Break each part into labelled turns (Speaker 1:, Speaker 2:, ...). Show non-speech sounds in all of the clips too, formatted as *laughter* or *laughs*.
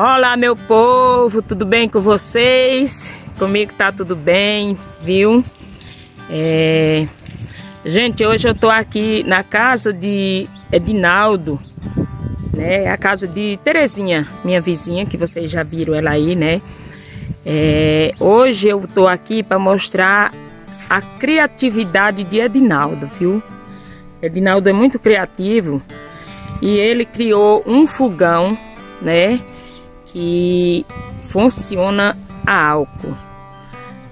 Speaker 1: Olá, meu povo, tudo bem com vocês? Comigo tá tudo bem, viu? É... Gente, hoje eu tô aqui na casa de Edinaldo, né? A casa de Terezinha, minha vizinha, que vocês já viram ela aí, né? É... Hoje eu tô aqui para mostrar a criatividade de Edinaldo, viu? Edinaldo é muito criativo e ele criou um fogão, né? Que funciona a álcool.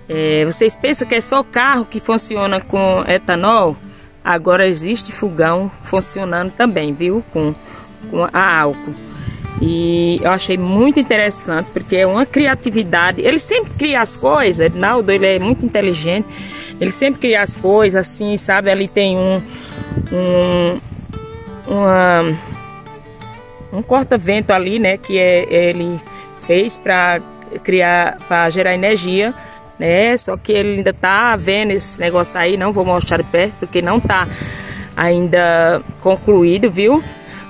Speaker 1: É, vocês pensam que é só carro que funciona com etanol? Agora existe fogão funcionando também, viu? Com, com a álcool. E eu achei muito interessante, porque é uma criatividade. Ele sempre cria as coisas, Edinaldo, ele é muito inteligente. Ele sempre cria as coisas assim, sabe? Ali tem um, um, uma, um corta-vento ali, né? Que é, ele fez para criar, para gerar energia, né? Só que ele ainda tá vendo esse negócio aí, não vou mostrar de perto porque não tá ainda concluído, viu?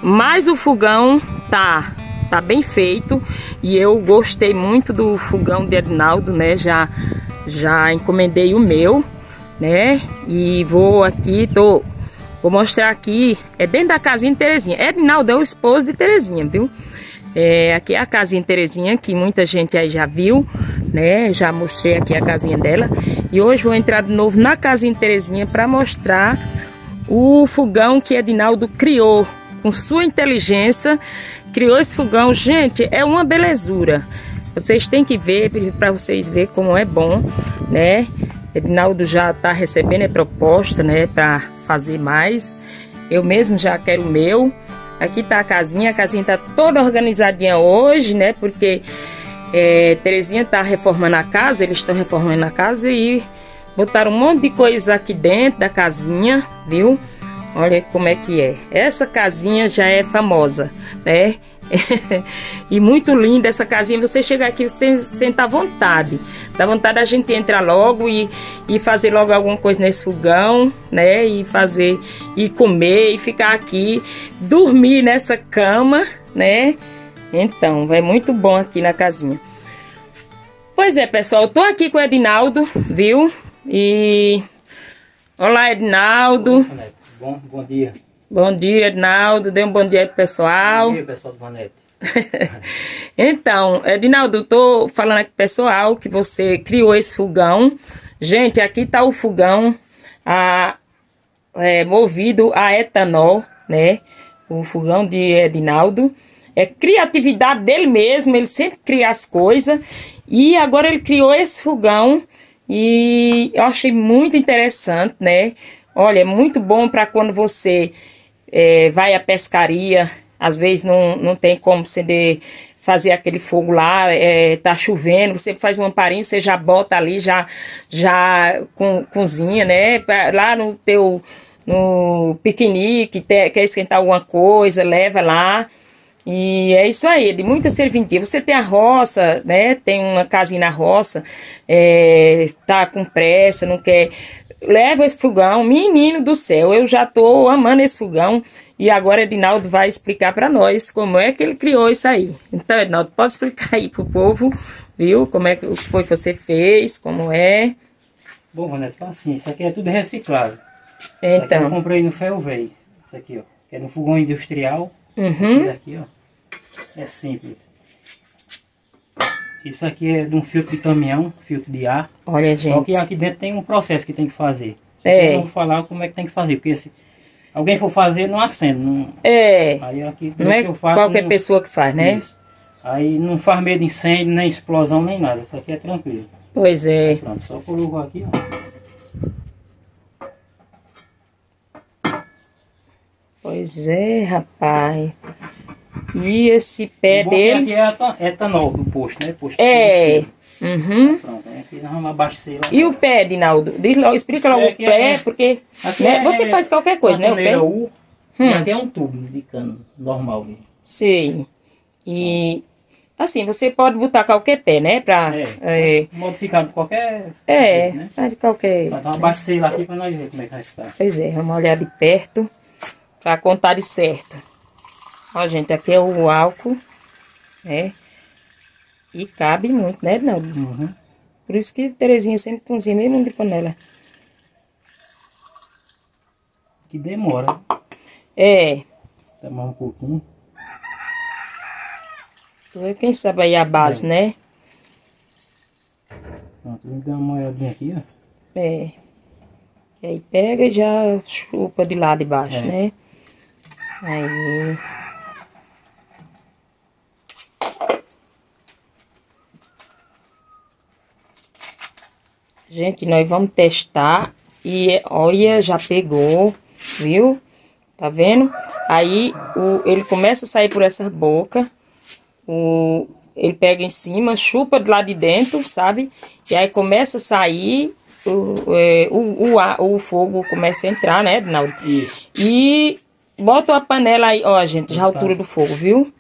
Speaker 1: Mas o fogão tá tá bem feito e eu gostei muito do fogão de Edinaldo, né? Já já encomendei o meu, né? E vou aqui, tô Vou mostrar aqui, é dentro da casinha de Terezinha. Edinaldo é o esposo de Terezinha, viu? É, aqui é a casinha de Terezinha, que muita gente aí já viu, né? Já mostrei aqui a casinha dela. E hoje vou entrar de novo na casinha de Terezinha para mostrar o fogão que Edinaldo criou. Com sua inteligência, criou esse fogão. Gente, é uma belezura. Vocês têm que ver para vocês verem como é bom, né? Edinaldo já está recebendo proposta, né, para fazer mais. Eu mesmo já quero o meu. Aqui tá a casinha, a casinha tá toda organizadinha hoje, né, porque é, Terezinha tá reformando a casa, eles estão reformando a casa e botaram um monte de coisa aqui dentro da casinha, viu? Olha como é que é. Essa casinha já é famosa, né? *laughs* e muito linda essa casinha. Você chega aqui, você senta à vontade. Dá vontade da gente entrar logo e, e fazer logo alguma coisa nesse fogão, né? E fazer, e comer, e ficar aqui, dormir nessa cama, né? Então, vai muito bom aqui na casinha. Pois é, pessoal, eu tô aqui com o Edinaldo, viu? E. Olá, Edinaldo.
Speaker 2: Bom, bom dia.
Speaker 1: Bom dia, Edinaldo. Dê um bom dia aí pro pessoal.
Speaker 2: Bom dia, pessoal do Vanete. *laughs*
Speaker 1: então, Edinaldo, tô falando aqui pro pessoal que você criou esse fogão. Gente, aqui tá o fogão a, é, movido a etanol, né? O fogão de Edinaldo. É criatividade dele mesmo, ele sempre cria as coisas. E agora ele criou esse fogão e eu achei muito interessante, né? Olha, é muito bom para quando você é, vai à pescaria, às vezes não, não tem como você fazer aquele fogo lá, é, tá chovendo, você faz um amparinho, você já bota ali, já, já com, cozinha, né? Pra, lá no teu no piquenique, te, quer esquentar alguma coisa, leva lá. E é isso aí, de muita serventia. Você tem a roça, né? Tem uma casinha na roça, é, tá com pressa, não quer leva esse fogão, menino do céu, eu já tô amando esse fogão e agora Edinaldo vai explicar para nós como é que ele criou isso aí. Então, Edinaldo, pode explicar aí pro povo, viu? Como é que, foi que você fez, como é?
Speaker 2: Bom, Vanessa, então assim, isso aqui é tudo reciclado.
Speaker 1: Então.
Speaker 2: eu comprei no ferro velho, isso aqui, ó, é no fogão industrial.
Speaker 1: Uhum.
Speaker 2: Isso aqui, ó, é simples. Isso aqui é de um filtro de caminhão, filtro de ar.
Speaker 1: Olha, gente. Só
Speaker 2: que aqui dentro tem um processo que tem que fazer.
Speaker 1: É.
Speaker 2: Eu vou falar como é que tem que fazer, porque se alguém for fazer, não acende. Não...
Speaker 1: É.
Speaker 2: Aí aqui,
Speaker 1: não é faço, qualquer não... pessoa que faz, né? Isso.
Speaker 2: Aí não faz medo de incêndio, nem explosão, nem nada. Isso aqui é tranquilo.
Speaker 1: Pois é.
Speaker 2: Pronto, só colocou aqui, ó.
Speaker 1: Pois é, rapaz. E esse pé dele.
Speaker 2: aqui é etanol do posto, né? Posto
Speaker 1: é. Uhum.
Speaker 2: Pronto, aqui nós vamos abastecer lá.
Speaker 1: E o pé, Dinaldo? Diz logo, explica logo é, o pé, é, porque né, é, você faz qualquer coisa, né? O pé.
Speaker 2: U, hum. Aqui é um tubo de cano normal. Mesmo.
Speaker 1: Sim. E assim, você pode botar qualquer pé, né? Pra,
Speaker 2: é, é, modificar de qualquer.
Speaker 1: É, jeito, né? de qualquer.
Speaker 2: Então abastecer lá aqui pra nós ver como é que vai ficar.
Speaker 1: Pois é, vamos olhar de perto pra contar de certo. Ó, gente, aqui é o álcool, né? E cabe muito, né, não?
Speaker 2: Uhum.
Speaker 1: Por isso que Terezinha sempre cozinha mesmo de panela.
Speaker 2: Que demora.
Speaker 1: É.
Speaker 2: Demora um pouquinho.
Speaker 1: Tu vê quem sabe aí a base,
Speaker 2: É.
Speaker 1: né?
Speaker 2: Pronto, vamos dar uma olhadinha aqui, ó.
Speaker 1: É. E aí pega e já chupa de lá de baixo,
Speaker 2: É.
Speaker 1: né? Aí. Gente, nós vamos testar. E olha, já pegou, viu? Tá vendo? Aí o, ele começa a sair por essa boca. O, ele pega em cima, chupa de lá de dentro, sabe? E aí começa a sair, o, é, o, o, ar- o fogo começa a entrar, né, Ednaldo?
Speaker 2: Isso.
Speaker 1: E bota a panela aí, ó, gente, já a altura do fogo, viu?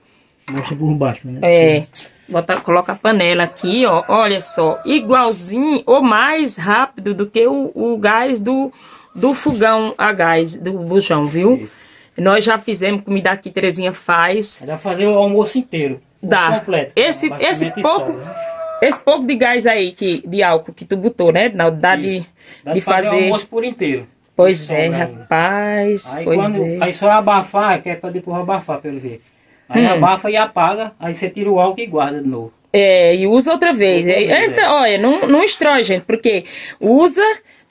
Speaker 2: Mostra por baixo, né?
Speaker 1: É, bota, coloca a panela aqui, ó, olha só, igualzinho ou mais rápido do que o, o gás do, do fogão a gás, do bujão, viu?
Speaker 2: Isso.
Speaker 1: Nós já fizemos comida aqui, Terezinha faz.
Speaker 2: Dá pra fazer o almoço inteiro.
Speaker 1: Dá.
Speaker 2: Completo.
Speaker 1: Esse, esse pouco,
Speaker 2: né?
Speaker 1: esse pouco de gás aí, que, de álcool que tu botou, né? Não, dá de.
Speaker 2: Dá
Speaker 1: de
Speaker 2: fazer, o
Speaker 1: fazer.
Speaker 2: almoço por inteiro.
Speaker 1: Pois é,
Speaker 2: ainda.
Speaker 1: rapaz.
Speaker 2: Aí,
Speaker 1: pois
Speaker 2: quando,
Speaker 1: é.
Speaker 2: aí só abafar, que é pra depois abafar, pelo ver. Aí
Speaker 1: Hum.
Speaker 2: abafa e apaga, aí você tira o álcool e guarda de novo.
Speaker 1: É, e usa outra vez. É, então, olha, não, não estrói, gente, porque usa,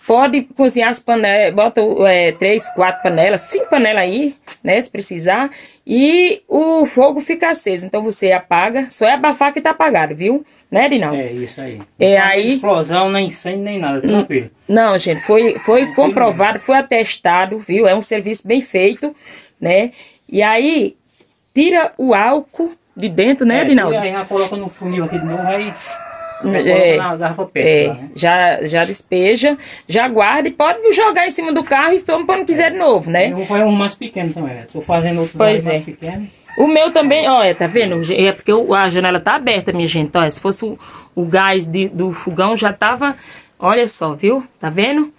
Speaker 1: pode cozinhar as panelas, bota é, três, quatro panelas, cinco panelas aí, né, se precisar, e o fogo fica aceso. Então você apaga, só é abafar que tá apagado, viu? Né, Dinaldo?
Speaker 2: É, isso aí.
Speaker 1: É,
Speaker 2: Não tem
Speaker 1: aí-
Speaker 2: explosão, nem incêndio, nem nada, tranquilo.
Speaker 1: Não, gente, foi, foi comprovado, foi atestado, viu? É um serviço bem feito, né? E aí, tira o álcool de dentro, né,
Speaker 2: é,
Speaker 1: Dinaldo?
Speaker 2: Aí já coloca no funil aqui de novo, aí já
Speaker 1: É,
Speaker 2: na garrafa PET
Speaker 1: É,
Speaker 2: lá, né?
Speaker 1: já, já despeja, já guarda e pode jogar em cima do carro e toma quando quiser de novo, né?
Speaker 2: Eu vou fazer um mais pequeno também, né? Tô fazendo
Speaker 1: Pois
Speaker 2: aí mais
Speaker 1: é.
Speaker 2: pequenos.
Speaker 1: O meu também, olha, tá vendo? É porque a janela tá aberta, minha gente. Olha, se fosse o, o gás de- do fogão já tava. Olha só, viu? Tá vendo?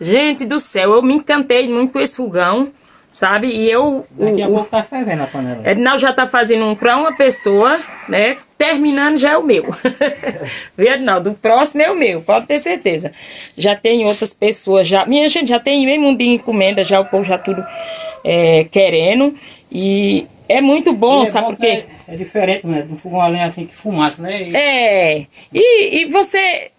Speaker 1: Gente do céu, eu me encantei muito com esse fogão, sabe? E eu.
Speaker 2: Daqui a
Speaker 1: o- o-
Speaker 2: pouco tá fervendo a panela.
Speaker 1: Edinal já tá fazendo um pra uma pessoa, né? Terminando já é o meu. *laughs* Viu, Edinaldo? O próximo é o meu, pode ter certeza. Já tem outras pessoas, já. Minha gente já tem meio mundo de encomenda, já o povo já tudo é, querendo. E é muito bom,
Speaker 2: é
Speaker 1: sabe
Speaker 2: bom
Speaker 1: por quê?
Speaker 2: que É, é diferente, né? Do fogão a lenha assim que fumaça, né? E-
Speaker 1: É. E, e você.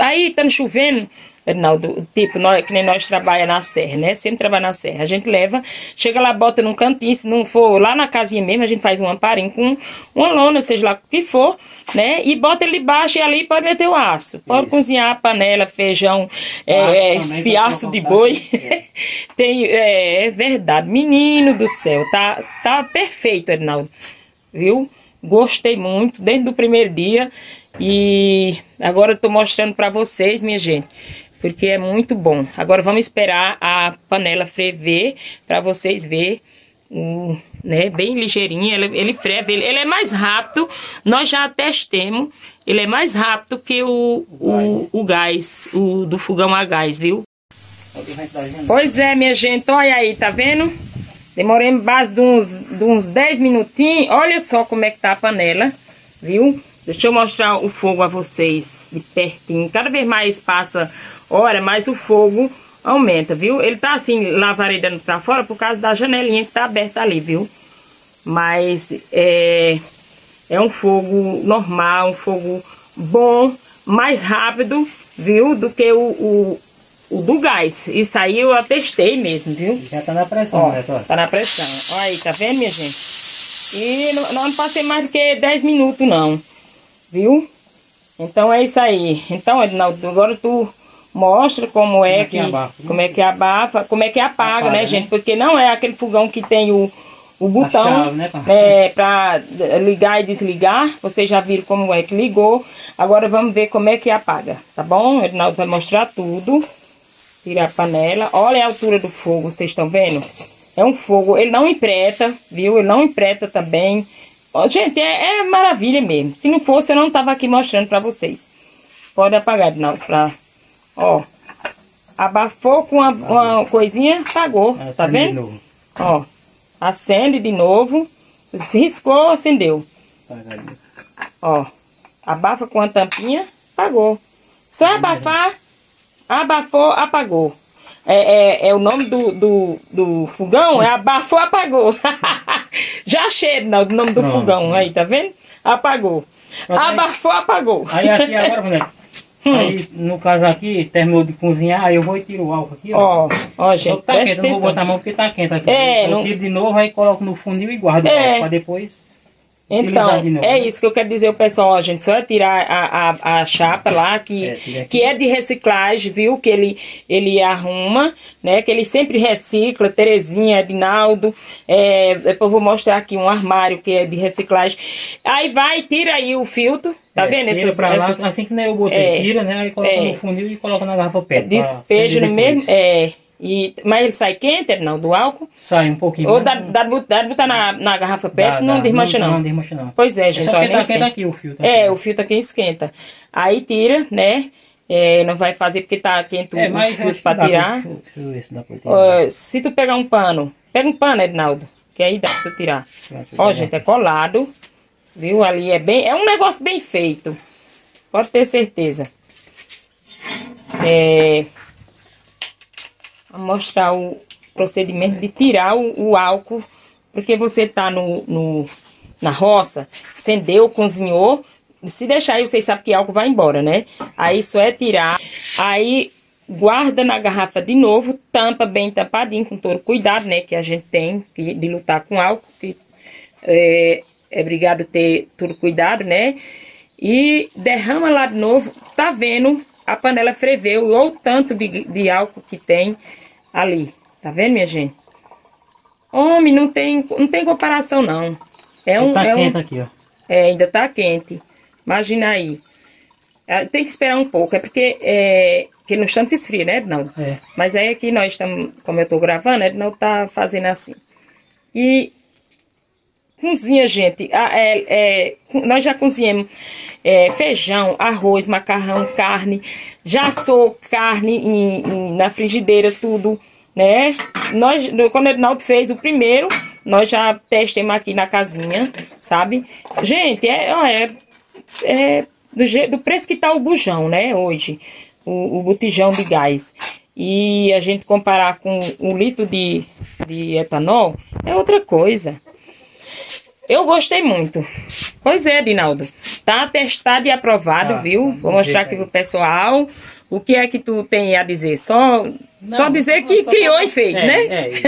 Speaker 1: Aí tá chovendo. Edinaldo, tipo, nós, que nem nós trabalha na serra, né? Sempre trabalha na serra. A gente leva, chega lá, bota num cantinho, se não for lá na casinha mesmo, a gente faz um amparinho com uma lona, seja lá o que for, né? E bota ele debaixo e ali pode meter o aço. Pode
Speaker 2: Isso.
Speaker 1: cozinhar panela, feijão, é, é, espiaço de boi.
Speaker 2: é. *laughs*
Speaker 1: Tem, é, é verdade. Menino do céu, tá, tá perfeito, Edinaldo. Viu? Gostei muito desde o primeiro dia. E agora eu tô mostrando pra vocês, minha gente. Porque é muito bom. Agora vamos esperar a panela ferver pra vocês ver. o, né, bem ligeirinho, ele, ele freve, ele, ele é mais rápido. Nós já testemos, ele é mais rápido que o, o, o gás, o do fogão a gás, viu? Pois é, minha gente, olha aí, tá vendo? Demorei base de uns, de uns 10 minutinhos. Olha só como é que tá a panela, viu? Deixa eu mostrar o fogo a vocês de pertinho. Cada vez mais passa hora, mais o fogo aumenta, viu? Ele tá assim, lavaredando pra fora por causa da janelinha que tá aberta ali, viu? Mas é, é um fogo normal, um fogo bom, mais rápido, viu? Do que o, o, o do gás. Isso aí eu atestei mesmo, viu?
Speaker 2: Já tá na pressão,
Speaker 1: Ó,
Speaker 2: né? Tó?
Speaker 1: tá na pressão. Olha aí, tá vendo, minha gente? E não, não passei mais do que 10 minutos, não. Viu? Então é isso aí. Então, Edinaldo, agora tu mostra como é,
Speaker 2: é que
Speaker 1: que,
Speaker 2: abafa, né?
Speaker 1: como é que abafa, como é que apaga,
Speaker 2: Apaga,
Speaker 1: né,
Speaker 2: né?
Speaker 1: gente? Porque não é aquele fogão que tem o, o botão
Speaker 2: chave, né,
Speaker 1: é, pra ligar e desligar. Vocês já viram como é que ligou. Agora vamos ver como é que apaga, tá bom? Edinaldo vai mostrar tudo. Tira a panela. Olha a altura do fogo, vocês estão vendo? É um fogo, ele não empreta, viu? Ele não empreta também. Gente, é, é maravilha mesmo. Se não fosse, eu não tava aqui mostrando pra vocês. Pode apagar, não, pra... Ó, abafou com uma, uma coisinha, apagou,
Speaker 2: Acende
Speaker 1: tá
Speaker 2: de
Speaker 1: vendo?
Speaker 2: novo.
Speaker 1: Ó, acende de novo. Se riscou, acendeu.
Speaker 2: Ali.
Speaker 1: Ó, Abafa com a tampinha, apagou. Só abafar, abafou, apagou. É, é, é o nome do, do, do fogão, é abafou, apagou. *laughs* Já achei não, o nome do
Speaker 2: Não.
Speaker 1: fogão aí, tá vendo? Apagou.
Speaker 2: Mas aí-
Speaker 1: Abafou, apagou.
Speaker 2: Aí aqui agora, *laughs* Aí, no caso aqui, terminou de cozinhar, aí eu vou e tiro o álcool aqui, ó.
Speaker 1: Ó, ó,
Speaker 2: Só
Speaker 1: gente,
Speaker 2: que tá quente, eu não vou
Speaker 1: atenção.
Speaker 2: botar a mão porque tá quente aqui.
Speaker 1: É,
Speaker 2: eu
Speaker 1: não-
Speaker 2: tiro de novo, aí coloco no funil e guardo o
Speaker 1: É.
Speaker 2: pra depois
Speaker 1: Então, é isso que eu quero dizer ao pessoal, ó, gente. Só é tirar a, a, a chapa lá, que
Speaker 2: É,
Speaker 1: que é de reciclagem, viu? Que ele, ele arruma, né? Que ele sempre recicla. Terezinha, Edinaldo. É, depois eu vou mostrar aqui um armário que é de reciclagem. Aí vai, tira aí o filtro. Tá
Speaker 2: É,
Speaker 1: vendo?
Speaker 2: tira
Speaker 1: Essas,
Speaker 2: pra lá, assim que eu botei,
Speaker 1: É.
Speaker 2: tira, né? Aí coloca
Speaker 1: É.
Speaker 2: no funil e coloca na garrafa PET. acender
Speaker 1: no mesmo. É. E, mas ele sai quente, Edinaldo, do álcool?
Speaker 2: Sai um pouquinho.
Speaker 1: Ou dá,
Speaker 2: não-
Speaker 1: dá, de bot- dá de botar na, na garrafa PET,
Speaker 2: dá-
Speaker 1: não
Speaker 2: dá,
Speaker 1: desmancha não.
Speaker 2: Não desmancha não.
Speaker 1: Pois é,
Speaker 2: É
Speaker 1: gente.
Speaker 2: só
Speaker 1: ó,
Speaker 2: porque tá quente
Speaker 1: esquenta.
Speaker 2: aqui o fio. Tá
Speaker 1: É,
Speaker 2: aqui.
Speaker 1: o filtro aqui esquenta. Aí tira, né? É, não vai fazer porque tá quente o
Speaker 2: É, mas
Speaker 1: filtro
Speaker 2: acho
Speaker 1: pra tirar.
Speaker 2: Deixa eu- deixa eu ver se dá pra tirar.
Speaker 1: Se tu pegar um pano, pega um pano, Ednaldo, que aí dá pra tu tirar.
Speaker 2: Pronto,
Speaker 1: Ó,
Speaker 2: tá
Speaker 1: gente, é colado. Viu? Ali é bem. É um negócio bem feito. Pode ter certeza. É. Mostrar o procedimento de tirar o, o álcool. Porque você tá no, no- na roça, acendeu, cozinhou. Se deixar aí, vocês sabem que álcool vai embora, né? Aí só é tirar. Aí guarda na garrafa de novo, tampa bem tampadinho, com todo cuidado, né? Que a gente tem de lutar com álcool. Que, é, é obrigado ter todo cuidado, né? E derrama lá de novo. Tá vendo? A panela ferveu, ou o tanto de, de álcool que tem ali. Tá vendo, minha gente? Homem, não tem, não tem comparação, não. É um,
Speaker 2: tá
Speaker 1: é um-
Speaker 2: quente aqui, ó.
Speaker 1: é, ainda tá quente. Imagina aí. É, Tem que esperar um pouco. É porque, é, que no instante esfria, né, Ednaldo?
Speaker 2: É.
Speaker 1: Mas aí aqui nós estamos, como eu tô gravando, Ednaldo tá fazendo assim. E cozinha, gente. Ah, é, é, nós já cozinhamos é, feijão, arroz, macarrão, carne. Já assou carne em- em- na frigideira, tudo, né? Nós, quando o Ednaldo fez o primeiro, nós já testamos aqui na casinha, sabe? Gente, é, é, é do, jeito, do preço que tá o bujão, né, hoje. O, o botijão de gás. E a gente comparar com um litro de, de etanol, é outra coisa. Eu gostei muito. Pois é, Dinaldo. Tá testado e aprovado,
Speaker 2: Tá,
Speaker 1: viu?
Speaker 2: tá,
Speaker 1: Vou mostrar aqui pro pessoal. O que é que tu tem a dizer? Só, só
Speaker 2: Não,
Speaker 1: dizer
Speaker 2: não,
Speaker 1: que
Speaker 2: só
Speaker 1: criou
Speaker 2: pra-
Speaker 1: e fez,
Speaker 2: é,
Speaker 1: né?
Speaker 2: É, isso.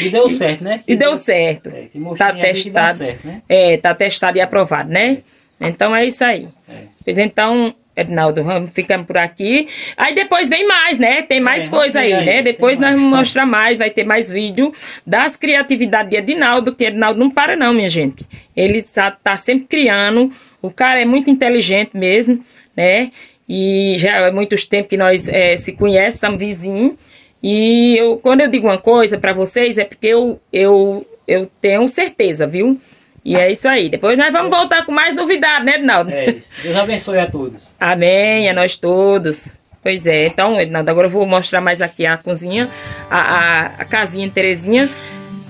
Speaker 2: E deu certo, né? *laughs*
Speaker 1: E deu certo.
Speaker 2: É, que
Speaker 1: tá
Speaker 2: que
Speaker 1: testado.
Speaker 2: certo, né?
Speaker 1: É, tá testado e aprovado, né? Então é isso aí.
Speaker 2: É.
Speaker 1: Pois então, Ednaldo, vamos ficando por aqui. Aí depois vem mais, né? Tem mais
Speaker 2: É,
Speaker 1: coisa aí, né?
Speaker 2: aí,
Speaker 1: Depois
Speaker 2: tem
Speaker 1: nós vamos mostrar mais, vai ter mais vídeo das criatividades de Edinaldo, que Edinaldo não para não, minha gente. Ele tá, tá sempre criando. O cara é muito inteligente mesmo, né? E já há muitos tempos que nós eh, se conhecemos, somos vizinhos. E eu, quando eu digo uma coisa pra vocês, é porque eu, eu, eu tenho certeza, viu? E é isso aí. Depois nós vamos voltar com mais novidades, né, Edinaldo?
Speaker 2: É isso. Deus abençoe a todos.
Speaker 1: Amém, a nós todos. Pois é, então, Edinaldo, agora eu vou mostrar mais aqui a cozinha, a, a, a casinha de Terezinha.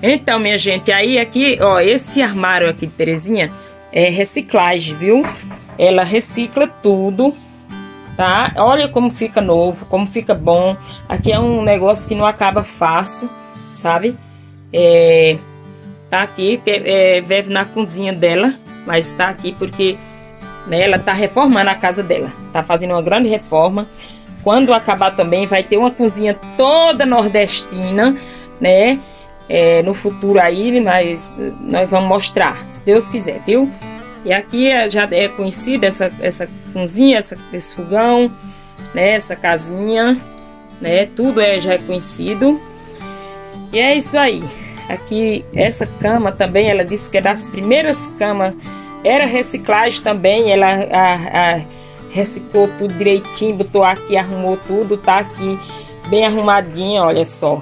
Speaker 1: Então, minha gente, aí aqui, ó, esse armário aqui de Terezinha é reciclagem, viu? Ela recicla tudo, tá? Olha como fica novo, como fica bom. Aqui é um negócio que não acaba fácil, sabe? É, tá aqui, é, é, vive na cozinha dela, mas tá aqui porque né, ela tá reformando a casa dela, tá fazendo uma grande reforma. Quando acabar também vai ter uma cozinha toda nordestina, né? É, no futuro aí, mas nós vamos mostrar, se Deus quiser, viu? E aqui é- já é conhecida essa, essa cozinha, essa, esse fogão, né? Essa casinha, né? Tudo é já é conhecido. E é isso aí. Aqui, essa cama também, ela disse que é das primeiras camas. Era reciclagem também, ela a- a- reciclou tudo direitinho, botou aqui, arrumou tudo, tá aqui bem arrumadinha, olha só.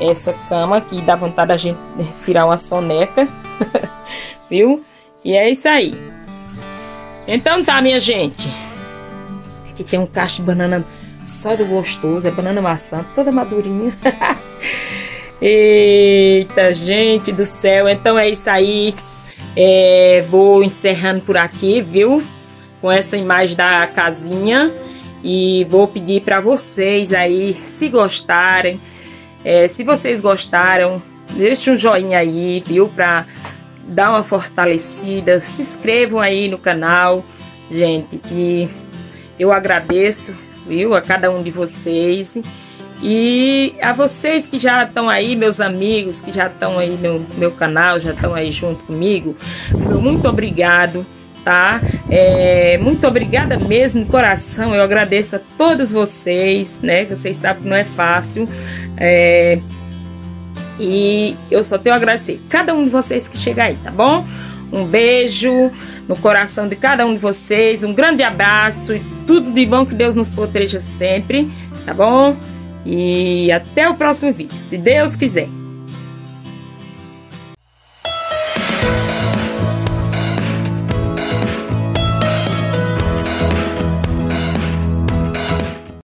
Speaker 1: Essa cama aqui, dá vontade da gente tirar uma soneca, *laughs* viu? E é isso aí. Então tá, minha gente. Aqui tem um cacho de banana só do gostoso, é banana maçã, toda madurinha. *laughs* Eita, gente do céu. Então é isso aí. É, vou encerrando por aqui, viu? com essa imagem da casinha e vou pedir para vocês aí, se gostarem, é, se vocês gostaram, deixe um joinha aí, viu, para dar uma fortalecida, se inscrevam aí no canal, gente, que eu agradeço, viu, a cada um de vocês. E a vocês que já estão aí, meus amigos, que já estão aí no meu canal, já estão aí junto comigo, muito obrigado, tá? É, muito obrigada mesmo, de coração. Eu agradeço a todos vocês, né? Vocês sabem que não é fácil. É, e eu só tenho a agradecer cada um de vocês que chega aí, tá bom? Um beijo no coração de cada um de vocês, um grande abraço e tudo de bom que Deus nos proteja sempre, tá bom? E até o próximo vídeo, se Deus quiser.